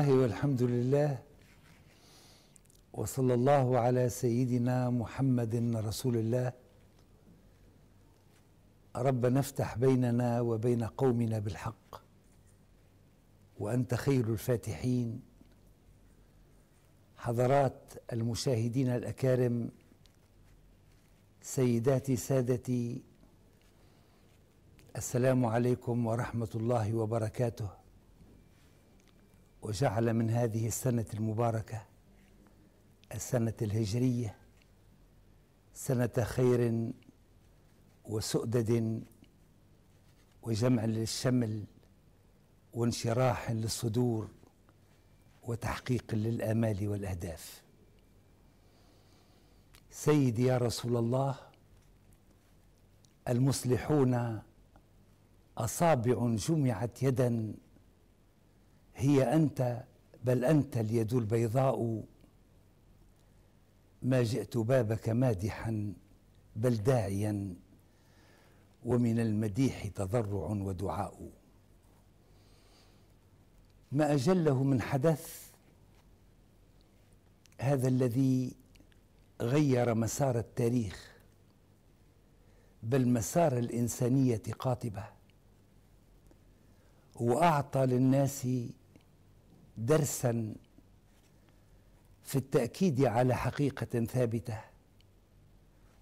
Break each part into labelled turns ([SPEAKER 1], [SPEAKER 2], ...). [SPEAKER 1] الله والحمد لله وصلى الله على سيدنا محمد رسول الله ربنا افتح بيننا وبين قومنا بالحق وانت خير الفاتحين حضرات المشاهدين الاكارم سيداتي سادتي السلام عليكم ورحمه الله وبركاته وجعل من هذه السنة المباركة السنة الهجرية سنة خير وسؤدد وجمع للشمل وانشراح للصدور وتحقيق للآمال والأهداف سيدي يا رسول الله المصلحون أصابع جمعت يداً هي أنت بل أنت اليد البيضاء ما جئت بابك مادحا بل داعيا ومن المديح تضرع ودعاء ما أجله من حدث هذا الذي غير مسار التاريخ بل مسار الإنسانية قاطبة وأعطى للناس درسا في التاكيد على حقيقه ثابته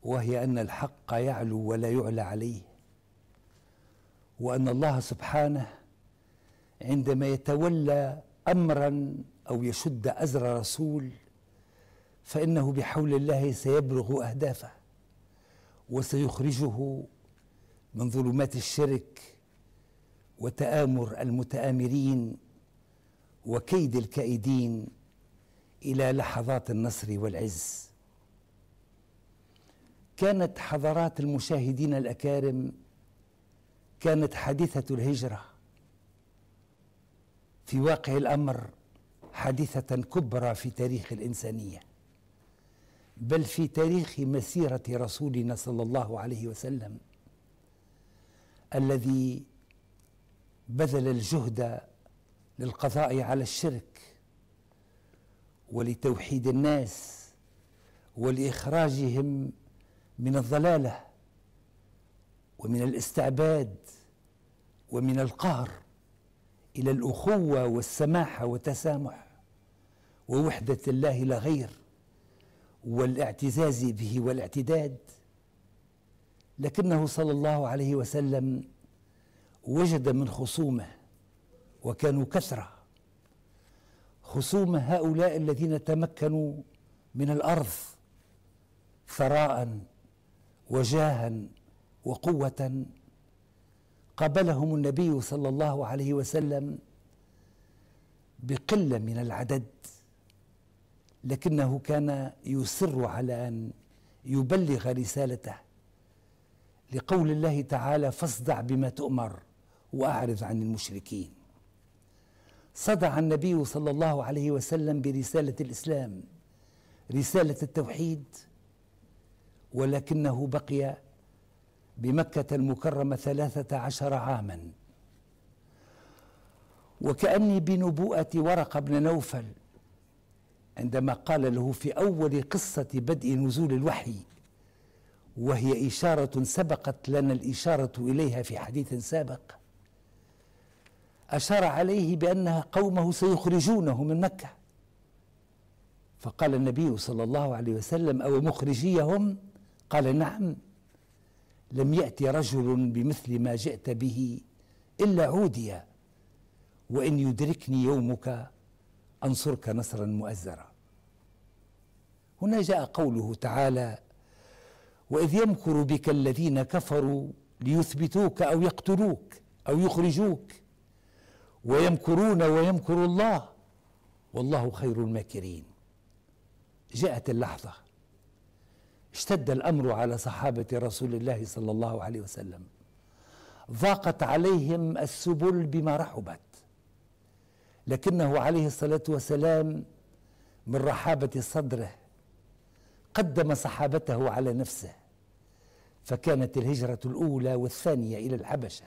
[SPEAKER 1] وهي ان الحق يعلو ولا يعلى عليه وان الله سبحانه عندما يتولى امرا او يشد ازر رسول فانه بحول الله سيبلغ اهدافه وسيخرجه من ظلمات الشرك وتامر المتامرين وكيد الكائدين الى لحظات النصر والعز كانت حضرات المشاهدين الاكارم كانت حادثه الهجره في واقع الامر حادثه كبرى في تاريخ الانسانيه بل في تاريخ مسيره رسولنا صلى الله عليه وسلم الذي بذل الجهد للقضاء على الشرك ولتوحيد الناس ولاخراجهم من الضلاله ومن الاستعباد ومن القهر الى الاخوه والسماحه والتسامح ووحده الله لا غير والاعتزاز به والاعتداد لكنه صلى الله عليه وسلم وجد من خصومه وكانوا كثرة خصوم هؤلاء الذين تمكنوا من الأرض ثراء وجاها وقوة قابلهم النبي صلى الله عليه وسلم بقلة من العدد لكنه كان يصر على أن يبلغ رسالته لقول الله تعالى فاصدع بما تؤمر وأعرض عن المشركين صدع النبي صلى الله عليه وسلم برسالة الإسلام رسالة التوحيد ولكنه بقي بمكة المكرمة ثلاثة عشر عاما وكأني بنبوءة ورقة بن نوفل عندما قال له في أول قصة بدء نزول الوحي وهي إشارة سبقت لنا الإشارة إليها في حديث سابق أشار عليه بأن قومه سيخرجونه من مكة فقال النبي صلى الله عليه وسلم أو مخرجيهم قال نعم لم يأتي رجل بمثل ما جئت به إلا عوديا وإن يدركني يومك أنصرك نصرا مؤزرا هنا جاء قوله تعالى وإذ يمكر بك الذين كفروا ليثبتوك أو يقتلوك أو يخرجوك ويمكرون ويمكر الله والله خير الماكرين جاءت اللحظة اشتد الأمر على صحابة رسول الله صلى الله عليه وسلم ضاقت عليهم السبل بما رحبت لكنه عليه الصلاة والسلام من رحابة صدره قدم صحابته على نفسه فكانت الهجرة الأولى والثانية إلى الحبشة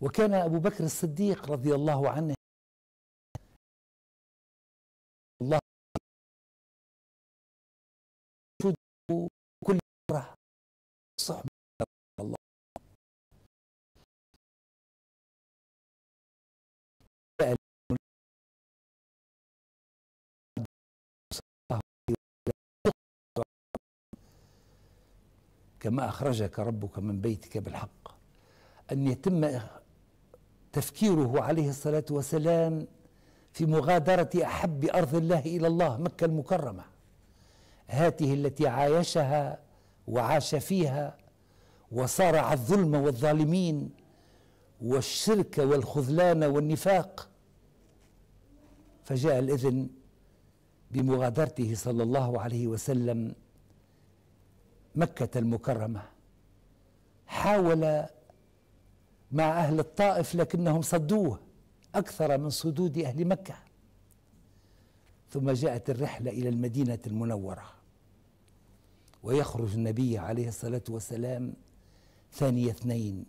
[SPEAKER 1] وكان أبو بكر الصديق رضي الله عنه الله كل مرة صحبة الله كما أخرجك ربك من بيتك بالحق أن يتم تفكيره عليه الصلاة والسلام في مغادرة أحب أرض الله إلى الله مكة المكرمة هاته التي عايشها وعاش فيها وصارع الظلم والظالمين والشرك والخذلان والنفاق فجاء الإذن بمغادرته صلى الله عليه وسلم مكة المكرمة حاول مع أهل الطائف لكنهم صدوه أكثر من صدود أهل مكة ثم جاءت الرحلة إلى المدينة المنورة ويخرج النبي عليه الصلاة والسلام ثاني اثنين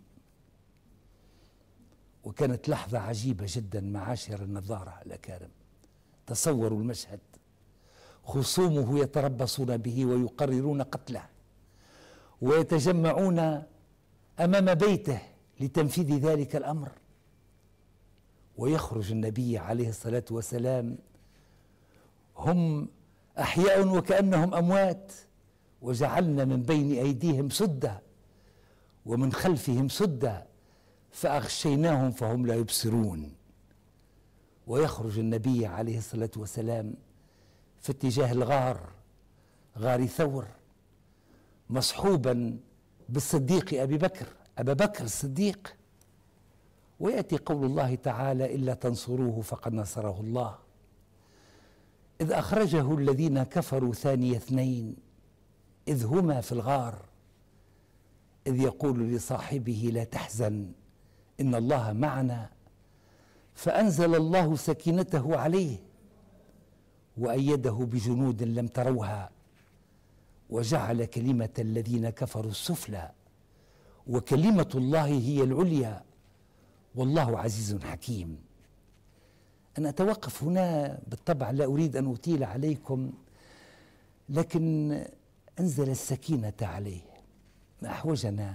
[SPEAKER 1] وكانت لحظة عجيبة جدا معاشر النظارة الأكارم تصوروا المشهد خصومه يتربصون به ويقررون قتله ويتجمعون أمام بيته لتنفيذ ذلك الامر ويخرج النبي عليه الصلاه والسلام هم احياء وكانهم اموات وجعلنا من بين ايديهم سده ومن خلفهم سده فاغشيناهم فهم لا يبصرون ويخرج النبي عليه الصلاه والسلام في اتجاه الغار غار ثور مصحوبا بالصديق ابي بكر أبا بكر الصديق ويأتي قول الله تعالى إلا تنصروه فقد نصره الله إذ أخرجه الذين كفروا ثاني اثنين إذ هما في الغار إذ يقول لصاحبه لا تحزن إن الله معنا فأنزل الله سكينته عليه وأيده بجنود لم تروها وجعل كلمة الذين كفروا السفلى وكلمة الله هي العليا والله عزيز حكيم أنا أتوقف هنا بالطبع لا أريد أن أطيل عليكم لكن أنزل السكينة عليه ما أحوجنا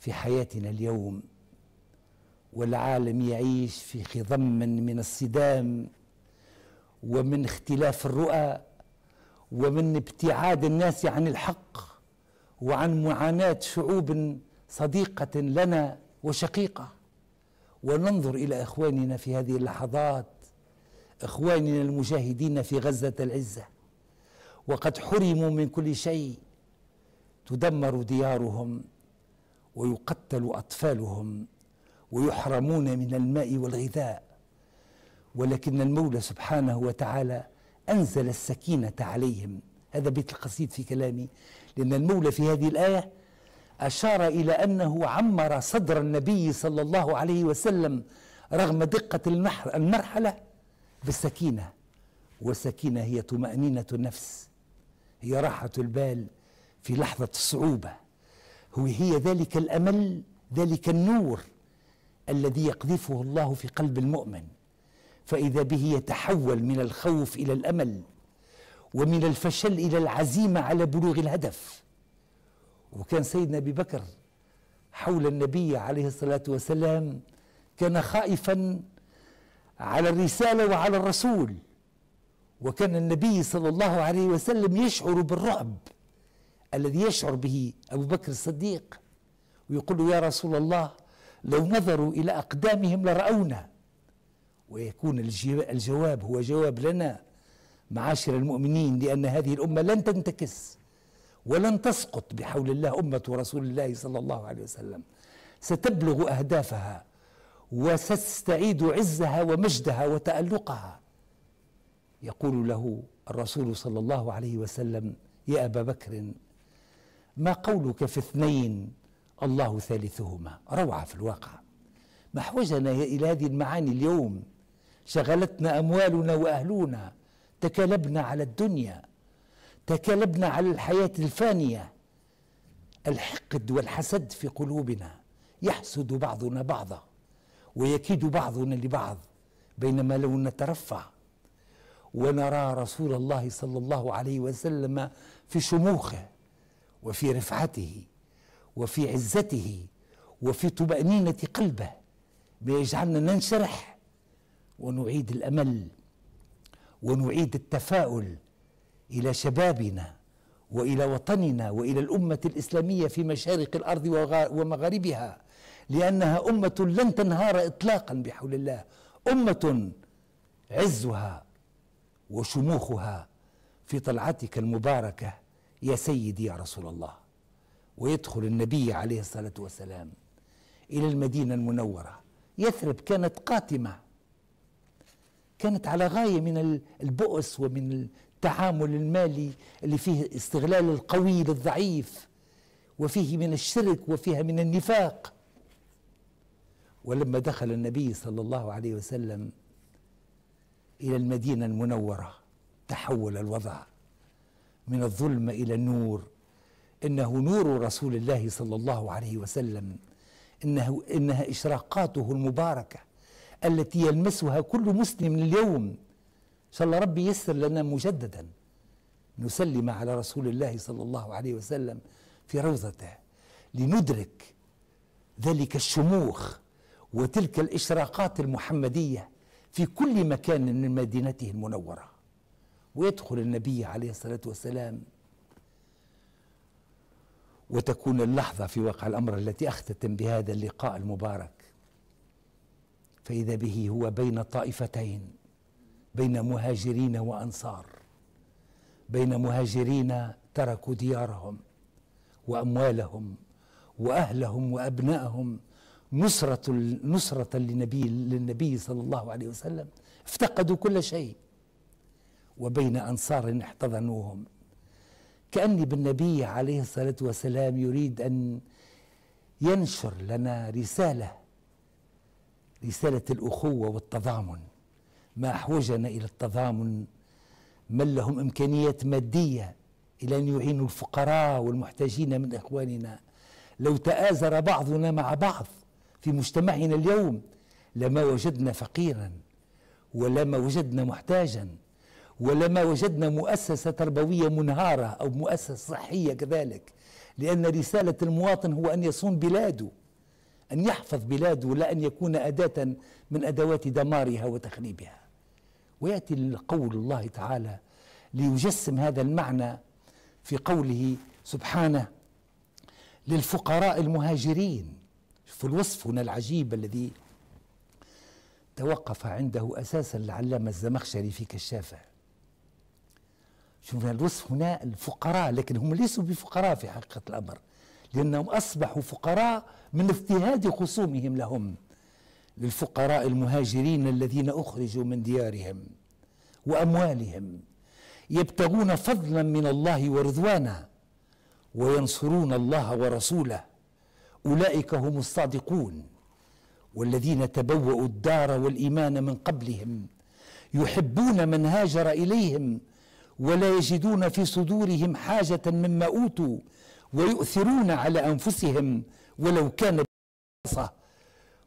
[SPEAKER 1] في حياتنا اليوم والعالم يعيش في خضم من الصدام ومن اختلاف الرؤى ومن ابتعاد الناس عن الحق وعن معاناة شعوب صديقة لنا وشقيقة وننظر إلى إخواننا في هذه اللحظات إخواننا المجاهدين في غزة العزة وقد حرموا من كل شيء تدمر ديارهم ويقتل أطفالهم ويحرمون من الماء والغذاء ولكن المولى سبحانه وتعالى أنزل السكينة عليهم هذا بيت القصيد في كلامي لأن المولى في هذه الآية أشار إلى أنه عمر صدر النبي صلى الله عليه وسلم رغم دقة المرحلة بالسكينة والسكينة هي طمأنينة النفس هي راحة البال في لحظة الصعوبة هو هي ذلك الأمل ذلك النور الذي يقذفه الله في قلب المؤمن فإذا به يتحول من الخوف إلى الأمل ومن الفشل إلى العزيمة على بلوغ الهدف وكان سيدنا أبي بكر حول النبي عليه الصلاة والسلام كان خائفا على الرسالة وعلى الرسول وكان النبي صلى الله عليه وسلم يشعر بالرعب الذي يشعر به أبو بكر الصديق ويقول يا رسول الله لو نظروا إلى أقدامهم لرأونا ويكون الجواب هو جواب لنا معاشر المؤمنين لأن هذه الأمة لن تنتكس ولن تسقط بحول الله أمة رسول الله صلى الله عليه وسلم ستبلغ أهدافها وستستعيد عزها ومجدها وتألقها يقول له الرسول صلى الله عليه وسلم يا أبا بكر ما قولك في اثنين الله ثالثهما روعة في الواقع ما أحوجنا إلى هذه المعاني اليوم شغلتنا أموالنا وأهلنا تكالبنا على الدنيا تكالبنا على الحياة الفانية الحقد والحسد في قلوبنا يحسد بعضنا بعضا ويكيد بعضنا لبعض بينما لو نترفع ونرى رسول الله صلى الله عليه وسلم في شموخه وفي رفعته وفي عزته وفي طمأنينة قلبه ما يجعلنا ننشرح ونعيد الأمل ونعيد التفاؤل الى شبابنا والى وطننا والى الامه الاسلاميه في مشارق الارض ومغاربها لانها امه لن تنهار اطلاقا بحول الله امه عزها وشموخها في طلعتك المباركه يا سيدي يا رسول الله ويدخل النبي عليه الصلاه والسلام الى المدينه المنوره يثرب كانت قاتمه كانت على غاية من البؤس ومن التعامل المالي اللي فيه استغلال القوي للضعيف وفيه من الشرك وفيها من النفاق ولما دخل النبي صلى الله عليه وسلم إلى المدينة المنورة تحول الوضع من الظلمة إلى النور إنه نور رسول الله صلى الله عليه وسلم إنه إنها إشراقاته المباركة التي يلمسها كل مسلم اليوم إن شاء الله ربي يسر لنا مجددا نسلم على رسول الله صلى الله عليه وسلم في روضته لندرك ذلك الشموخ وتلك الإشراقات المحمدية في كل مكان من مدينته المنورة ويدخل النبي عليه الصلاة والسلام وتكون اللحظة في واقع الأمر التي أختتم بهذا اللقاء المبارك فإذا به هو بين طائفتين بين مهاجرين وأنصار بين مهاجرين تركوا ديارهم وأموالهم وأهلهم وأبنائهم نصرة نصرة للنبي للنبي صلى الله عليه وسلم افتقدوا كل شيء وبين أنصار احتضنوهم كأن بالنبي عليه الصلاة والسلام يريد أن ينشر لنا رسالة رسالة الأخوة والتضامن ما أحوجنا إلى التضامن من لهم إمكانيات مادية إلى أن يعينوا الفقراء والمحتاجين من إخواننا لو تآزر بعضنا مع بعض في مجتمعنا اليوم لما وجدنا فقيرا ولما وجدنا محتاجا ولما وجدنا مؤسسة تربوية منهارة أو مؤسسة صحية كذلك لأن رسالة المواطن هو أن يصون بلاده أن يحفظ بلاده لا أن يكون أداة من أدوات دمارها وتخريبها ويأتي قول الله تعالى ليجسم هذا المعنى في قوله سبحانه للفقراء المهاجرين شوفوا الوصف هنا العجيب الذي توقف عنده أساسا العلامة الزمخشري في كشافه شوفوا الوصف هنا الفقراء لكن هم ليسوا بفقراء في حقيقة الأمر لأنهم أصبحوا فقراء من اضطهاد خصومهم لهم للفقراء المهاجرين الذين أخرجوا من ديارهم وأموالهم يبتغون فضلا من الله ورضوانه وينصرون الله ورسوله أولئك هم الصادقون والذين تبوأوا الدار والإيمان من قبلهم يحبون من هاجر إليهم ولا يجدون في صدورهم حاجة مما أوتوا ويؤثرون على أنفسهم ولو كان بخاصة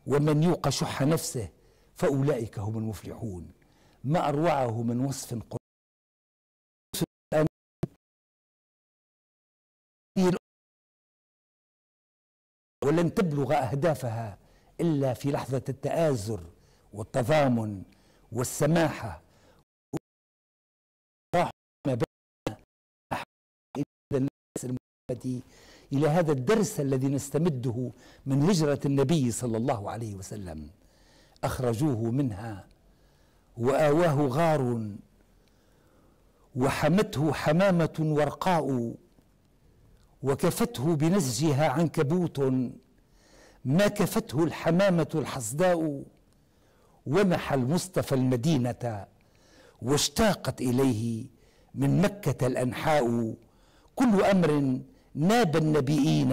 [SPEAKER 1] ومن يوق شح نفسه فأولئك هم المفلحون ما أروعه من وصف قرآن ولن تبلغ أهدافها إلا في لحظة التآزر والتضامن والسماحة ما إلى هذا الدرس الذي نستمده من هجرة النبي صلى الله عليه وسلم أخرجوه منها وآواه غار وحمته حمامة ورقاء وكفته بنسجها عنكبوت ما كفته الحمامة الحصداء ومح المصطفى المدينة واشتاقت إليه من مكة الأنحاء كل أمر ناب النبيين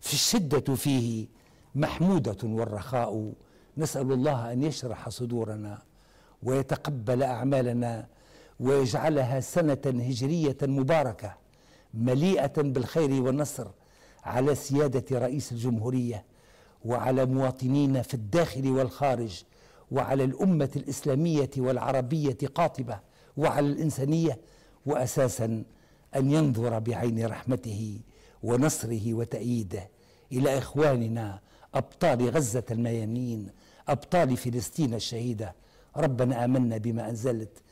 [SPEAKER 1] في الشدة فيه محمودة والرخاء نسأل الله أن يشرح صدورنا ويتقبل أعمالنا ويجعلها سنة هجرية مباركة مليئة بالخير والنصر على سيادة رئيس الجمهورية وعلى مواطنينا في الداخل والخارج وعلى الأمة الإسلامية والعربية قاطبة وعلى الإنسانية وأساساً أن ينظر بعين رحمته ونصره وتأييده إلى إخواننا أبطال غزة الميامين أبطال فلسطين الشهيدة ربنا آمنا بما أنزلت